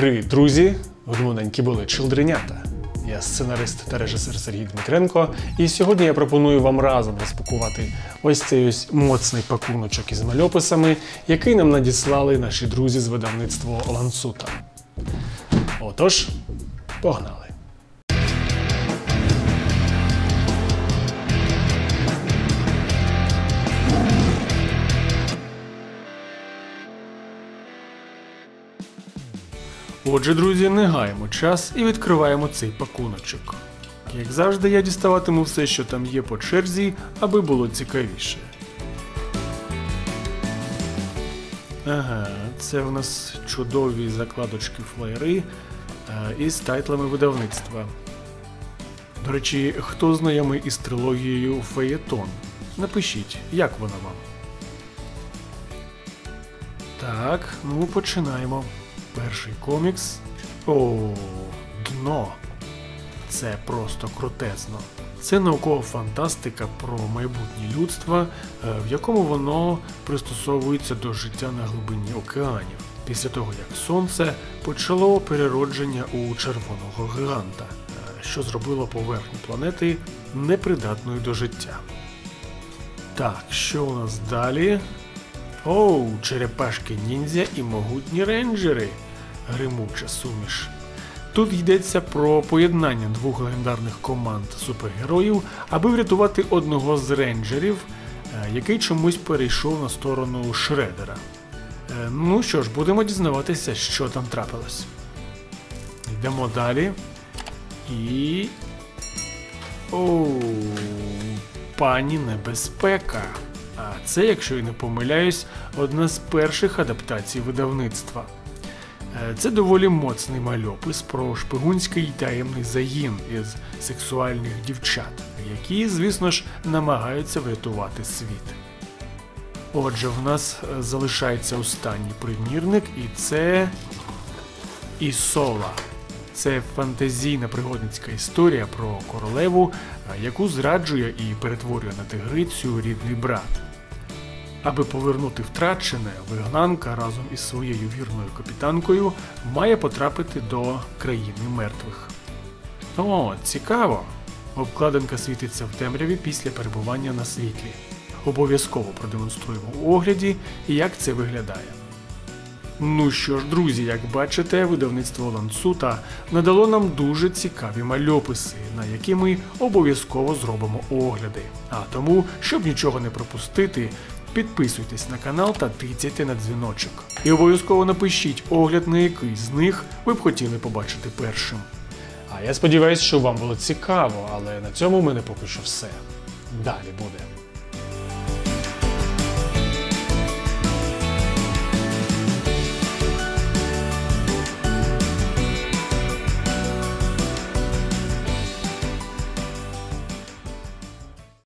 Привіт, друзі! Гнуненькі були чилдренята. Я сценарист та режисер Сергій Дмитренко, і сьогодні я пропоную вам разом розпакувати ось цей ось моцний пакуночок із мальописами, який нам надіслали наші друзі з видавництва Лансута. Отож, погнали! Отже, друзі, не гаємо час і відкриваємо цей пакуночок. Як завжди, я діставатиму все, що там є по черзі, аби було цікавіше. Ага, це в нас чудові закладочки флеєри е, із тайтлами видавництва. До речі, хто знайомий із трилогією Феєтон? Напишіть, як вона вам. Так, ну починаємо. Перший комікс. О, дно. Це просто крутезно. Це наукова фантастика про майбутнє людства, е, в якому воно пристосовується до життя на глибині океанів, після того як сонце почало переродження у червоного гіганта, е, що зробило поверхню планети непридатною до життя. Так, що у нас далі? Оу, черепашки ніндзя і могутні рейнджери. Гримуча суміш. Тут йдеться про поєднання двох легендарних команд супергероїв, аби врятувати одного з рейнджерів, е, який чомусь перейшов на сторону Шредера. Е, Ну що ж, будемо дізнаватися, що там трапилось. Йдемо далі. І. Оу, пані небезпека. А це, якщо я не помиляюсь, одна з перших адаптацій видавництва. Е, Це доволі моцний мальопис про шпигунський таємний загін із сексуальних дівчат, які, звісно ж, намагаються врятувати світ. Отже, в нас е, залишається останній примірник, і це Ісола. Це фантазійна пригодницька історія про королеву, е, яку зраджує і перетворює на тигрицю рідний брат. Аби повернути втрачене, вигнанка разом із своєю вірною капітанкою має потрапити до країни мертвих. О, цікаво! Обкладинка світиться в темряві після перебування на світлі. Обов'язково продемонструємо у огляді, як це виглядає. Ну що ж, друзі, як бачите, видавництво Ланцута надало нам дуже цікаві мальописи, на які ми обов'язково зробимо огляди. А тому, щоб нічого не пропустити, підписуйтесь на канал та тицяйте на дзвіночок. І обов'язково напишіть огляд, на який з них ви б хотіли побачити першим. А я сподіваюся, що вам було цікаво, але на цьому в мене поки що все. Далі буде.